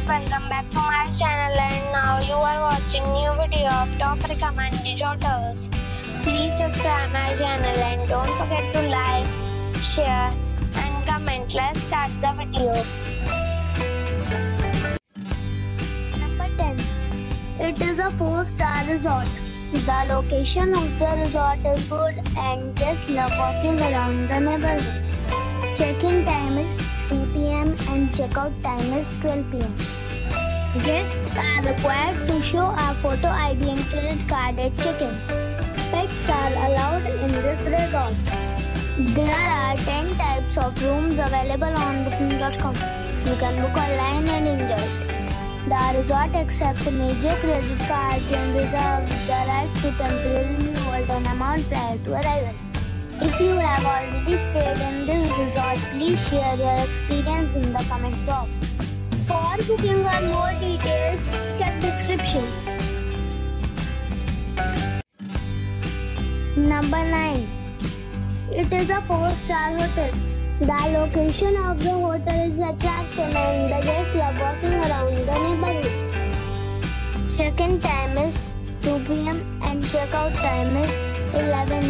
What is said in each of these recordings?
viewers, welcome back to my channel and now you are watching new video of top recommended hotels. Please subscribe my channel and don't forget to like, share and comment. Let's start the video. Number 10. It is a 4-star resort. The location of the resort is good and guests love walking around the neighborhood. Check-in time is 3 p.m. and check-out time is 12 p.m. Guests are required to show a photo ID and credit card at check-in. Pets are allowed in this resort. There are 10 types of rooms available on booking.com. You can book online and enjoy it. The resort accepts major credit cards and reserves the right to temporarily hold an amount prior to arrival. If you have already stayed in this resort, please share your experience in the comment box. For booking or more details, check description. Number 9. It is a 4-star hotel. The location of the hotel is attractive and the guests love walking around the neighborhood. Check-in time is 2 p.m. and check-out time is 11 a.m.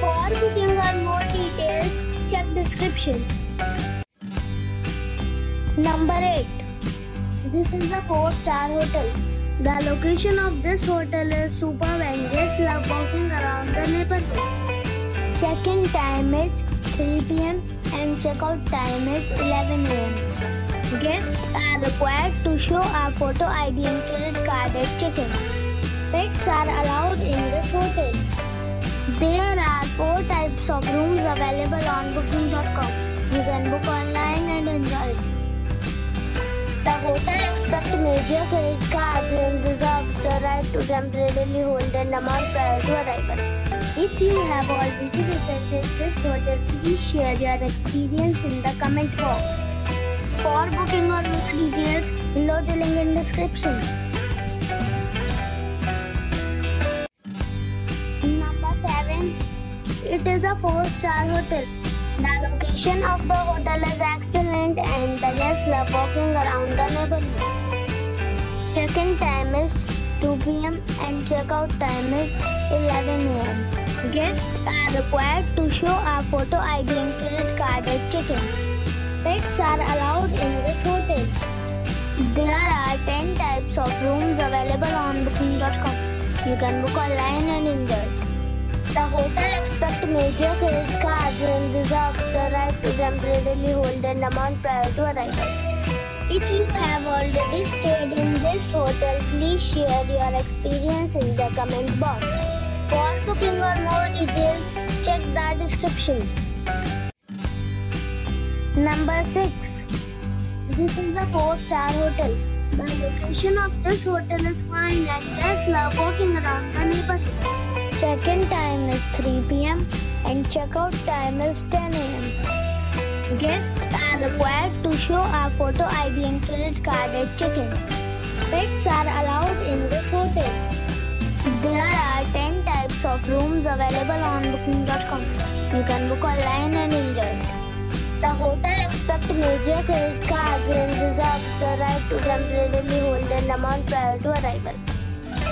For booking or more details, check description. Number 8. This is a 4-star hotel. The location of this hotel is superb and guests love walking around the neighborhood. Check-in time is 3 p.m. and check-out time is 11 a.m. Guests are required to show a photo ID and credit card at check-in. Pets are allowed in this hotel. There are four types of rooms available on booking.com. You can book online and enjoy it. The hotel expects major credit cards and reserves the right to temporarily hold an amount prior to arrival. If you have already visited this hotel, please share your experience in the comment box. For booking or more details, below the link in description. It is a 4-star hotel. The location of the hotel is excellent and the guests love walking around the neighborhood. Check-in time is 2 p.m. and check-out time is 11 a.m. Guests are required to show a photo ID and credit card at check-in. Pets are allowed in this hotel. There are 10 types of rooms available on booking.com. You can book online and enjoy. Major credit cards and reserves the right to temporarily hold an amount prior to arrival. If you have already stayed in this hotel, please share your experience in the comment box. For booking or more details, check the description. Number 6. This is a 4-star hotel. The location of this hotel is fine and guests love walking around the neighborhood. Check-in time is 3 p.m. and checkout time is 10 a.m. Guests are required to show a photo ID and credit card at check-in. Pets are allowed in this hotel. There are 10 types of rooms available on booking.com. You can book online and enjoy. The hotel expects major credit cards and reserves the right to temporarily hold an amount prior to arrival.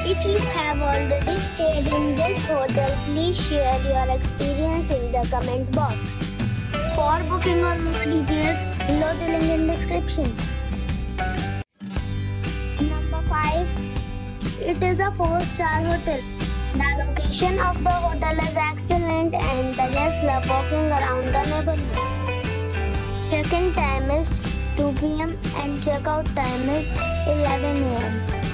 If you have already stayed in this hotel, please share your experience in the comment box. For booking or more details, below the link in description. Number 5. It is a 4-star hotel. The location of the hotel is excellent and the guests love walking around the neighborhood. Check-in time is 2 p.m. and check-out time is 11 a.m.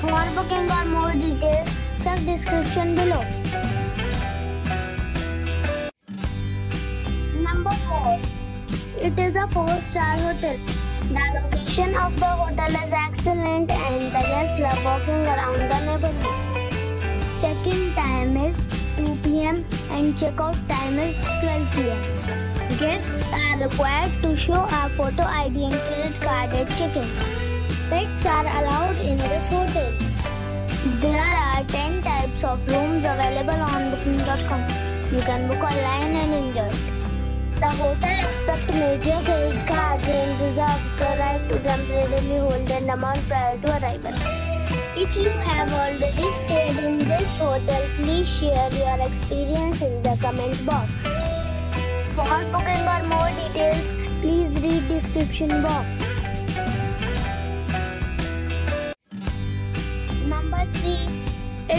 For booking or more details, check description below. Number 4. It is a 4-star hotel. The location of the hotel is excellent and the guests love walking around the neighborhood. Check-in time is 2 p.m. and check-out time is 12 p.m. Guests are required to show a photo ID and credit card at check-in. Pets are allowed in this hotel. There are 10 types of rooms available on booking.com. You can book online and enjoy. The hotel expects major credit cards and reserves the right to temporarily hold an amount prior to arrival. If you have already stayed in this hotel, please share your experience in the comment box. For booking or more details, please read description box.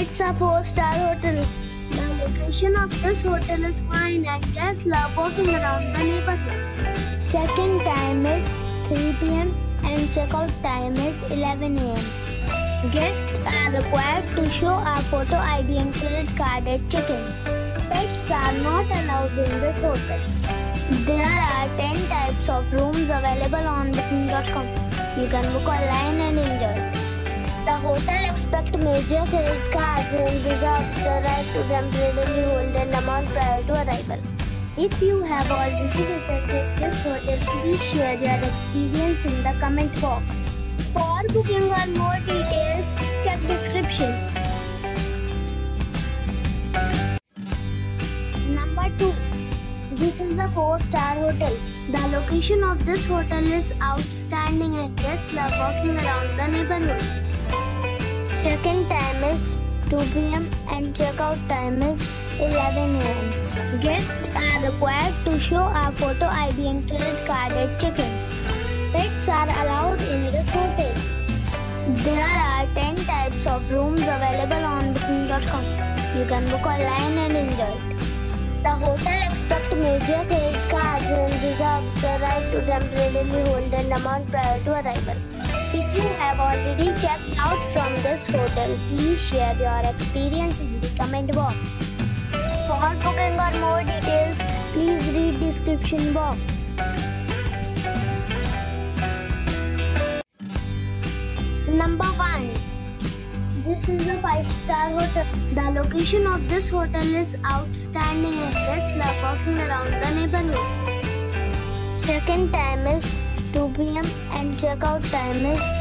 It's a 4-star hotel. The location of this hotel is fine and guests love walking around the neighborhood. Check-in time is 3 p.m. and check-out time is 11 a.m. Guests are required to show a photo ID and credit card at check-in. Pets are not allowed in this hotel. There are 10 types of rooms available on booking.com. You can book online and enjoy. The hotel expects major credit cards and reserves the right to temporarily hold an amount prior to arrival. If you have already visited this hotel, please share your experience in the comment box. For booking or more details, check description. Number 2. This is a 4-star hotel. The location of this hotel is outstanding and guests love walking around the neighborhood. Check-in time is 2 p.m. and check-out time is 11 a.m. Guests are required to show a photo ID and credit card at check-in. Pets are allowed in this hotel. There are 10 types of rooms available on booking.com. You can book online and enjoy it. The hotel expects major credit cards and reserves the right to temporarily hold an amount prior to arrival. You have already checked out from this hotel, please share your experience in the comment box. For booking or more details, please read description box. Number 1. This is a 5-star hotel. The location of this hotel is outstanding and guests love walking around the neighborhood. Check-in time is 2 p.m. and check-out time is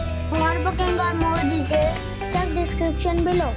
For booking or more details, check description below.